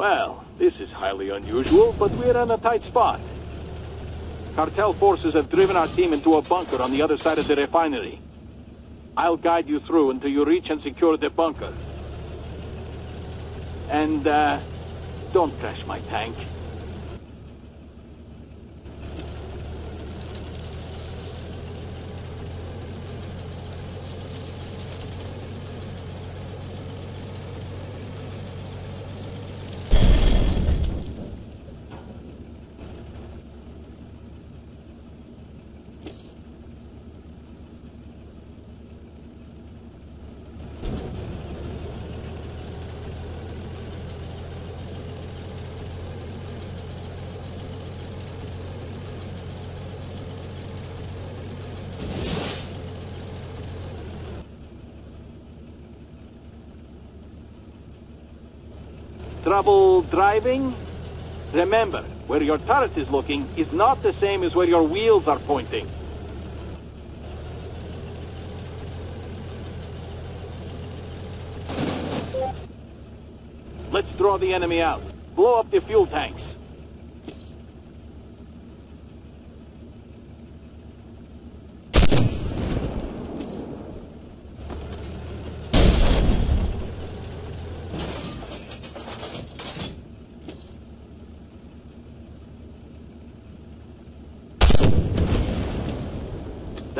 Well, this is highly unusual, but we're in a tight spot. Cartel forces have driven our team into a bunker on the other side of the refinery. I'll guide you through until you reach and secure the bunker. And, uh, don't crash my tank. Trouble driving? Remember, where your turret is looking is not the same as where your wheels are pointing. Let's draw the enemy out. Blow up the fuel tanks.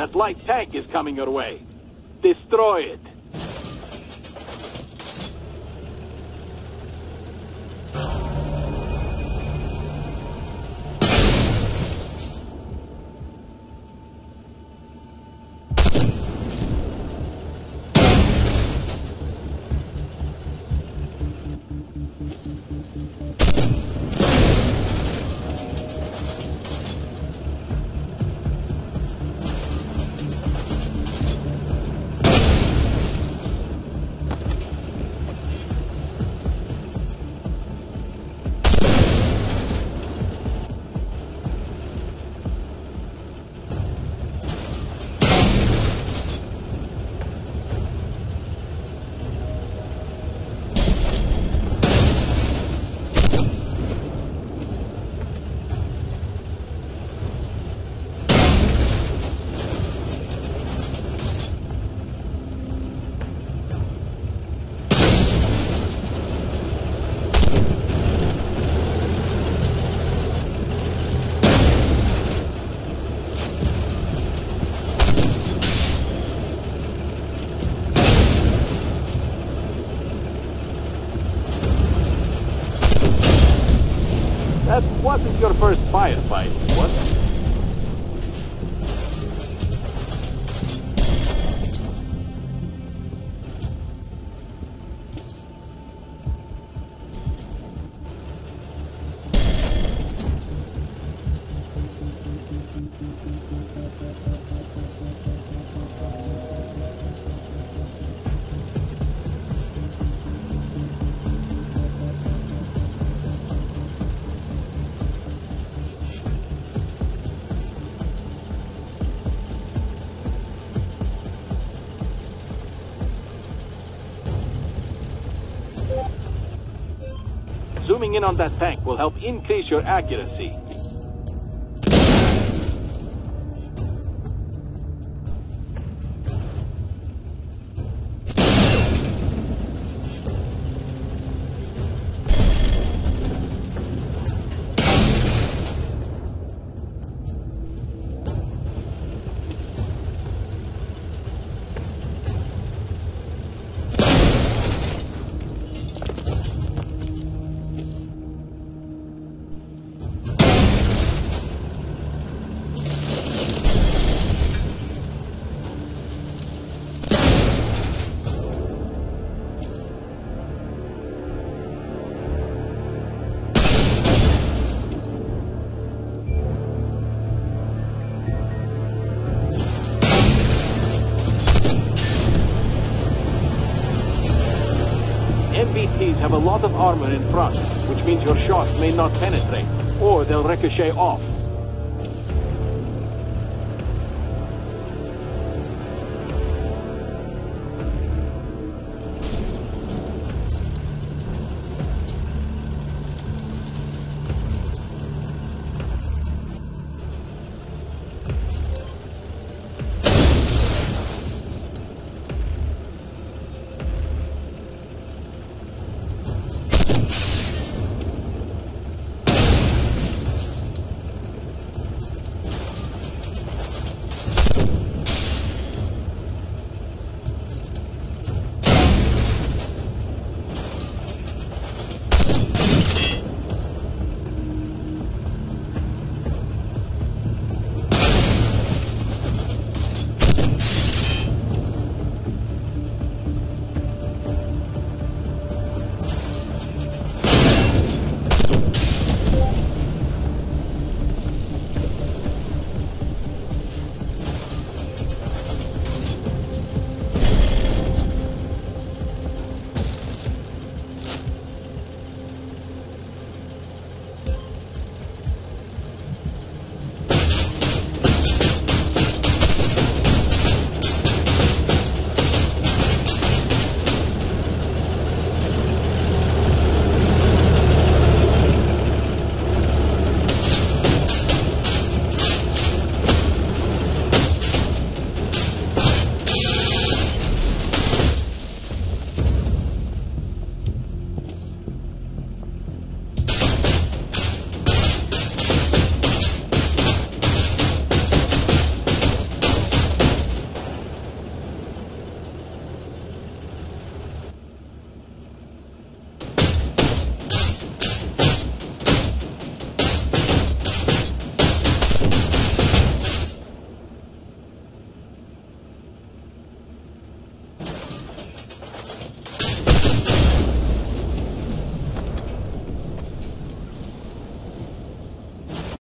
That light tank is coming your way. Destroy it. That wasn't your first firefight, was it? Zooming in on that tank will help increase your accuracy. Have a lot of armor in front, which means your shots may not penetrate, or they'll ricochet off.